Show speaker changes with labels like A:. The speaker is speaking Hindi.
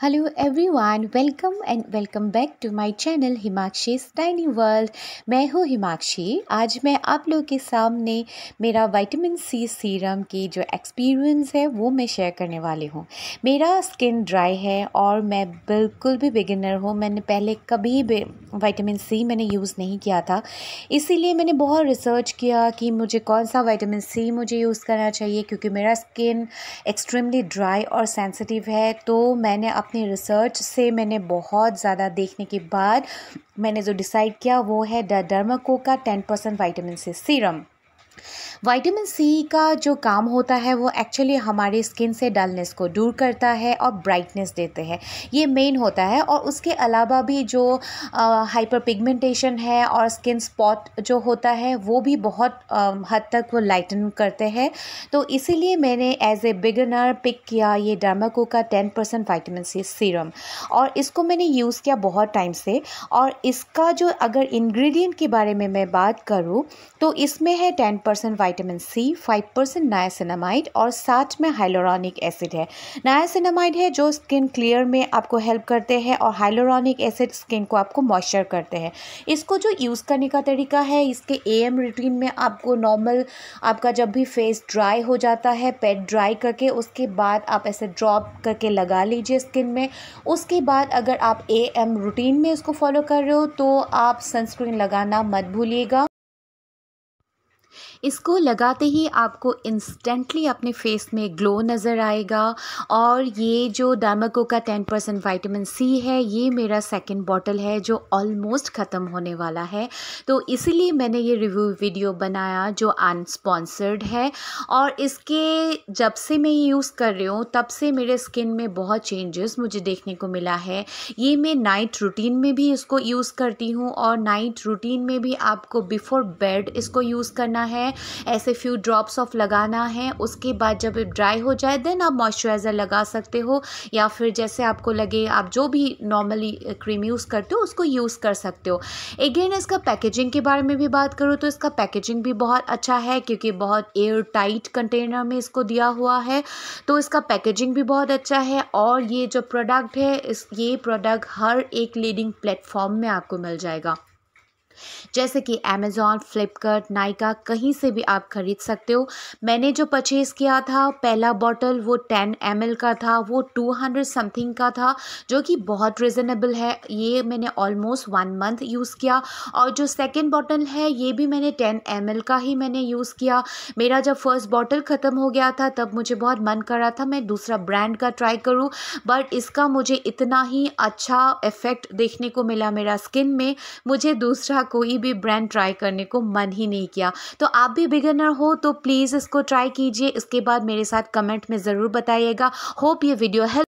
A: Hello everyone welcome and welcome back to my channel Himakshi tiny world मैं हूँ हिमाक्षी। आज मैं आप लोग के सामने मेरा विटामिन सी सीरम की जो एक्सपीरियंस है, वो मैं शेयर करने वाली हूँ। मेरा स्किन ड्राई है और मैं बिल्कुल भी बिगिनर हूँ। मैंने पहले कभी भी विटामिन सी मैंने यूज़ नहीं किया था। इसीलिए मैंने बहुत रिसर्च किया कि मुझे कौन सा विटामिन सी मुझे यूज़ करना चाहिए, क्योंकि मेरा स्किन एक्सट्रीमली ड्राई और सेंसिटिव है तो मैंने अपनी रिसर्च से मैंने बहुत ज़्यादा देखने के बाद मैंने जो डिसाइड किया वो है डर्माको का ten percent vitamin C serum. Vitamin C का जो काम होता है वो एक्चुअली हमारे स्किन से डलनेस को दूर करता है और ब्राइटनेस देते हैं। ये मेन होता है और उसके अलावा भी जो हाइपर पिगमेंटेशन है और स्किन स्पॉट जो होता है वो भी बहुत आ, हद तक वो लाइटन करते हैं। तो इसीलिए मैंने एज ए बिगनर पिक किया ये डर्माको का ten percent vitamin C serum और इसको मैंने यूज़ किया बहुत टाइम से और इसका जो अगर इंग्रेडिएंट के बारे में मैं बात करूँ तो इसमें है ten percent vitamin C five percent niacinamide और साथ में हाइलोरॉनिक एसिड है। नायासिनामाइड है जो स्किन क्लियर में आपको हेल्प करते हैं और हाइलोरॉनिक एसिड स्किन को आपको मॉइस्चर करते हैं। इसको जो यूज़ करने का तरीका है, इसके ए एम रूटीन में आपको नॉर्मल आपका जब भी फेस ड्राई हो जाता है पेट ड्राई करके उसके बाद आप ऐसे ड्रॉप करके लगा लीजिए स्किन में। उसके बाद अगर आप ए रूटीन में इसको फॉलो कर रहे हो तो आप सनस्क्रीन लगाना मत भूलिएगा। इसको लगाते ही आपको इंस्टेंटली अपने फेस में ग्लो नज़र आएगा। और ये जो डामको का टेन परसेंट वाइटामिन सी है, ये मेरा सेकेंड बॉटल है, जो ऑलमोस्ट ख़त्म होने वाला है। तो इसीलिए मैंने ये रिव्यू वीडियो बनाया, जो अनस्पॉन्सर्ड है। और इसके जब से मैं ये यूज़ कर रही हूँ, तब से मेरे स्किन में बहुत चेंजेस मुझे देखने को मिला है। ये मैं नाइट रूटीन में भी इसको यूज़ करती हूँ, और नाइट रूटीन में भी आपको बिफ़ोर बेड इसको यूज़ करना है, ऐसे फ्यू ड्रॉप्स ऑफ़ लगाना है, उसके बाद जब ड्राई हो जाए देन आप मॉइस्चराइज़र लगा सकते हो, या फिर जैसे आपको लगे आप जो भी नॉर्मली क्रीम यूज़ करते हो, उसको यूज़ कर सकते हो। अगेन इसका पैकेजिंग के बारे में भी बात करूँ तो इसका पैकेजिंग भी बहुत अच्छा है, क्योंकि बहुत एयर टाइट कंटेनर में इसको दिया हुआ है तो इसका पैकेजिंग भी बहुत अच्छा है, और ये जो प्रोडक्ट है, इस, ये प्रोडक्ट हर एक लीडिंग प्लेटफॉर्म में आपको मिल जाएगा। जैसे कि अमेज़ॉन फ्लिपकार्ट नाइका कहीं से भी आप ख़रीद सकते हो। मैंने जो परचेज़ किया था, पहला बॉटल वो टेन एमएल का था, वो टू हंड्रेड समथिंग का था, जो कि बहुत रिजनेबल है। ये मैंने ऑलमोस्ट वन मंथ यूज़ किया। और जो सेकेंड बॉटल है, ये भी मैंने टेन एमएल का ही मैंने यूज़ किया। मेरा जब फ़र्स्ट बॉटल ख़त्म हो गया था, तब मुझे बहुत मन कर रहा था, मैं दूसरा ब्रांड का ट्राई करूँ। बट इसका मुझे इतना ही अच्छा इफ़ेक्ट देखने को मिला मेरा स्किन में। मुझे दूसरा कोई भी ब्रांड ट्राई करने को मन ही नहीं किया। तो आप भी बिगनर हो तो प्लीज़ इसको ट्राई कीजिए। इसके बाद मेरे साथ कमेंट में ज़रूर बताइएगा। होप ये वीडियो हेल्प